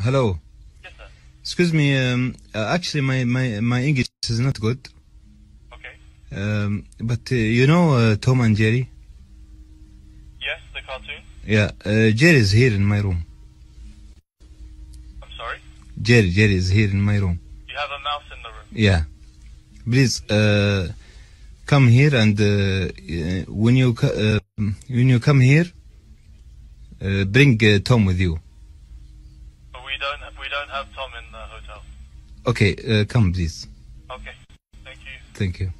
Hello. Yes, sir. Excuse me. Um, uh, actually, my, my, my English is not good. Okay. Um, but uh, you know uh, Tom and Jerry? Yes, the cartoon. Yeah. Uh, Jerry is here in my room. I'm sorry. Jerry, Jerry is here in my room. You have a mouse in the room. Yeah. Please uh, come here and uh, uh, when you uh, when you come here, uh, bring uh, Tom with you. Don't we don't have Tom in the hotel. Okay. Uh, come, please. Okay. Thank you. Thank you.